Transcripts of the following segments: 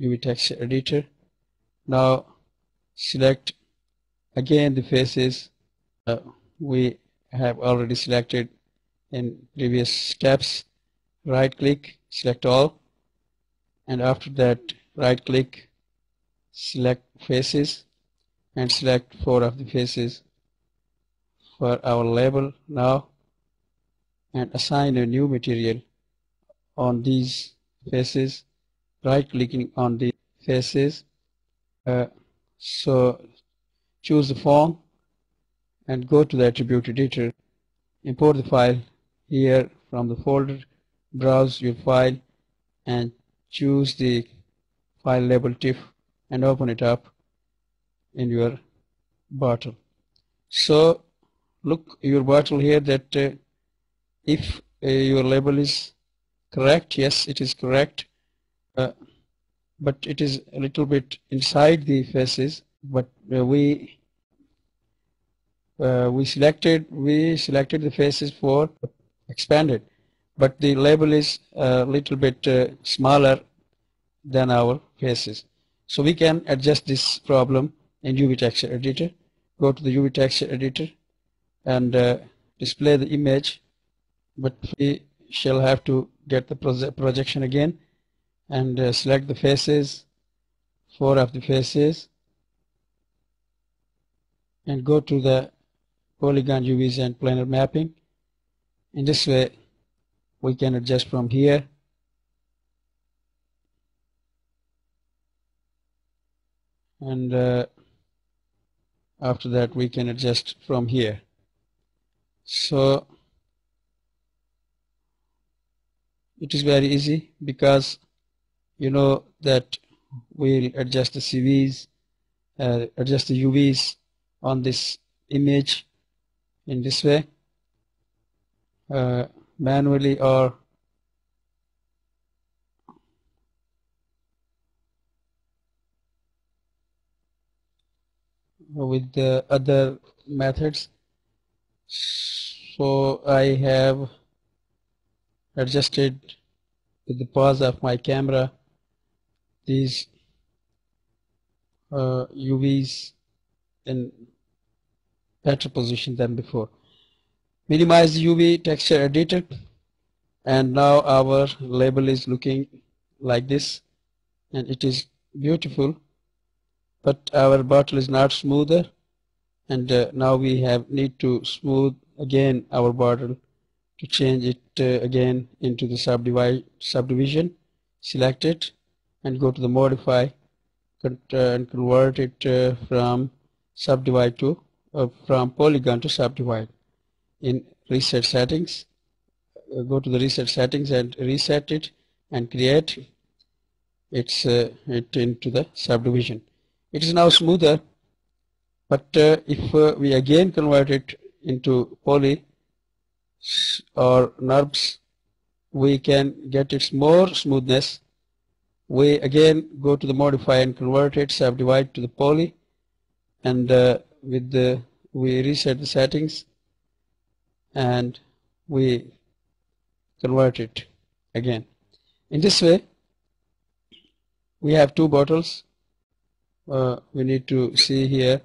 UV text editor. Now select again the faces uh, we have already selected in previous steps. Right click, select all and after that right click, select faces and select four of the faces for our label now and assign a new material on these faces right clicking on the faces uh, so choose the form and go to the attribute editor. Import the file here from the folder browse your file and choose the file label TIFF and open it up in your bottle. So look your bottle here that uh, if uh, your label is correct yes it is correct uh, but it is a little bit inside the faces but uh, we uh, we selected we selected the faces for expanded but the label is a little bit uh, smaller than our faces. So we can adjust this problem in UV texture editor go to the UV texture editor and uh, display the image but we shall have to get the proje projection again and uh, select the faces four of the faces and go to the polygon UVs and planar mapping. In this way we can adjust from here. And uh, after that we can adjust from here. So it is very easy because you know that we'll adjust the CVs uh, adjust the UVs on this image in this way uh, manually or with the other methods. So I have adjusted with the pause of my camera these uh, UVs in better position than before. Minimize UV texture editor and now our label is looking like this and it is beautiful but our bottle is not smoother and uh, now we have need to smooth again our bottle to change it uh, again into the subdivide subdivision select it and go to the modify uh, and convert it uh, from subdivide to uh, from polygon to subdivide. In reset settings uh, go to the reset settings and reset it and create it's uh, it into the subdivision. It is now smoother but if we again convert it into poly or NURBS, we can get its more smoothness. We again go to the modify and convert it subdivide to the poly and uh, with the we reset the settings and we convert it again. In this way we have two bottles. Uh, we need to see here.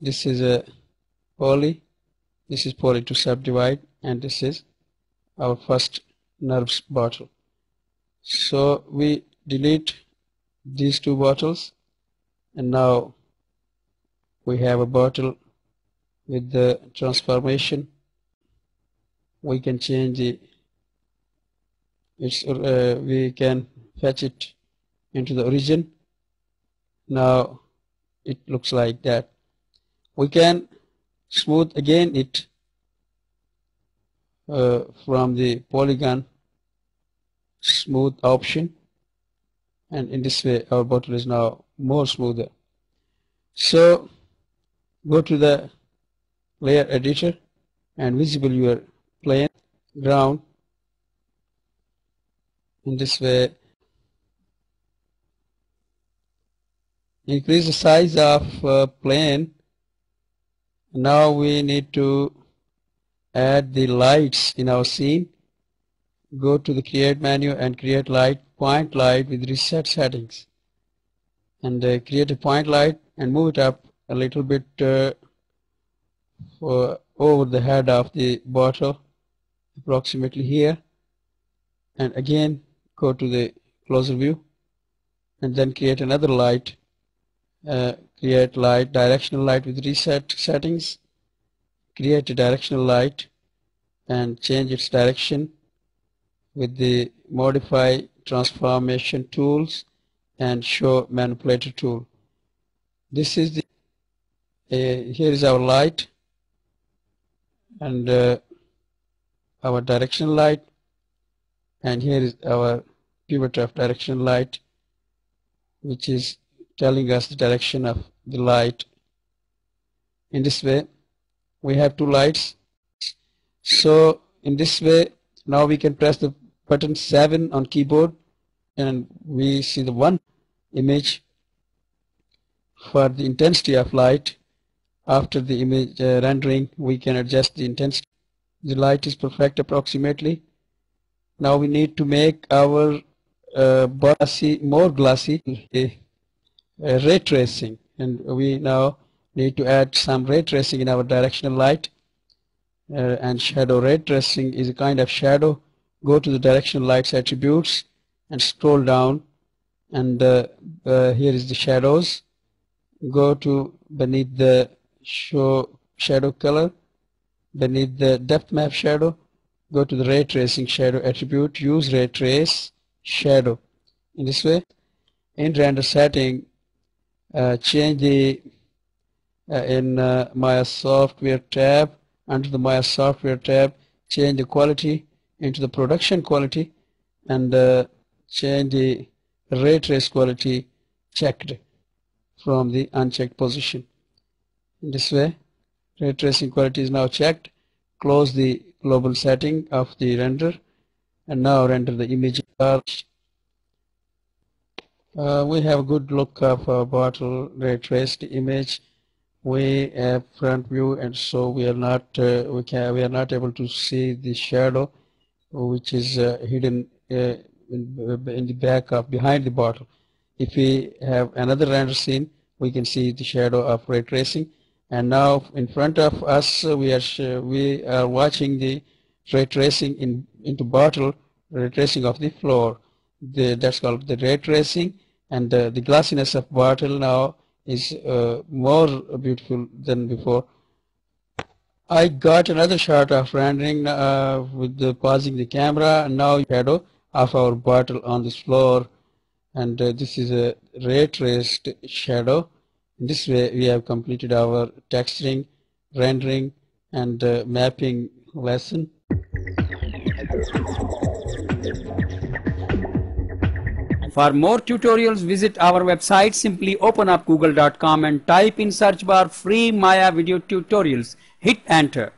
This is a poly this is poly to subdivide and this is our first NURBS bottle. So we delete these two bottles and now we have a bottle with the transformation. We can change the it's uh, we can fetch it into the origin. Now it looks like that. We can smooth again it uh, from the polygon smooth option. And in this way our bottle is now more smoother. So go to the layer editor and visible your plane ground. In this way increase the size of uh, plane now we need to add the lights in our scene go to the create menu and create light, point light with reset settings. And uh, create a point light and move it up a little bit uh, for, over the head of the bottle, approximately here. And again, go to the closer view and then create another light. Uh, create light, directional light with reset settings. Create a directional light and change its direction with the modify transformation tools and show manipulator tool. This is the uh, here is our light and uh, our directional light and here is our pivot of direction light which is telling us the direction of the light. In this way we have two lights. So in this way now we can press the button 7 on keyboard and we see the one image for the intensity of light. After the image uh, rendering we can adjust the intensity. The light is perfect approximately. Now we need to make our uh, more glossy uh, ray tracing. And we now need to add some ray tracing in our directional light. Uh, and shadow ray tracing is a kind of shadow. Go to the directional lights attributes and scroll down. And uh, uh, here is the shadows. Go to beneath the show shadow color beneath the depth map shadow. Go to the ray tracing shadow attribute. Use ray trace shadow. In this way in render setting uh, change the uh, in uh, Maya software tab under the Maya software tab change the quality into the production quality and uh, change the ray trace quality checked from the unchecked position. In this way, ray tracing quality is now checked. Close the global setting of the render and now render the image. Uh, we have a good look of a bottle ray traced image. We have front view and so we are not uh, we can we are not able to see the shadow which is uh, hidden uh, in, in, the back of behind the bottle. If we have another render scene, we can see the shadow of ray tracing. And now in front of us, uh, we are we are watching the ray tracing in into bottle ray tracing of the floor. The, that's called the ray tracing, and uh, the glassiness of bottle now is uh, more beautiful than before. I got another shot of rendering uh, with the pausing the camera and now shadow of our bottle on this floor and uh, this is a ray traced shadow. In this way we have completed our texturing, rendering and uh, mapping lesson. For more tutorials, visit our website. Simply open up google.com and type in search bar free Maya video tutorials. Hit enter.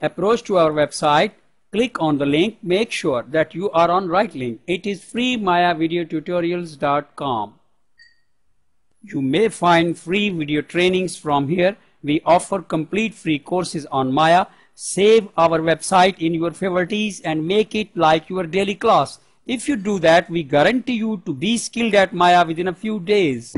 Approach to our website. Click on the link. Make sure that you are on right link. It is free mayavideotutorials.com. You may find free video trainings from here. We offer complete free courses on Maya. Save our website in your favorites and make it like your daily class. If you do that, we guarantee you to be skilled at Maya within a few days.